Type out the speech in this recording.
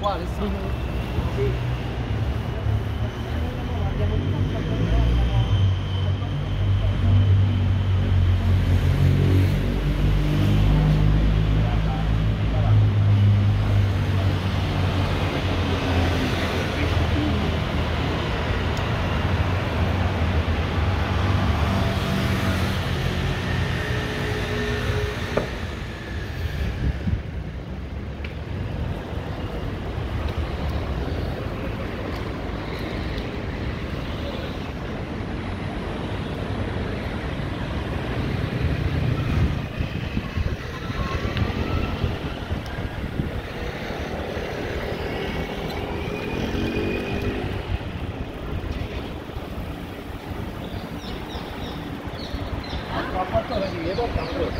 Juárez. Uh sí. 바꿔가지고 예방 방법.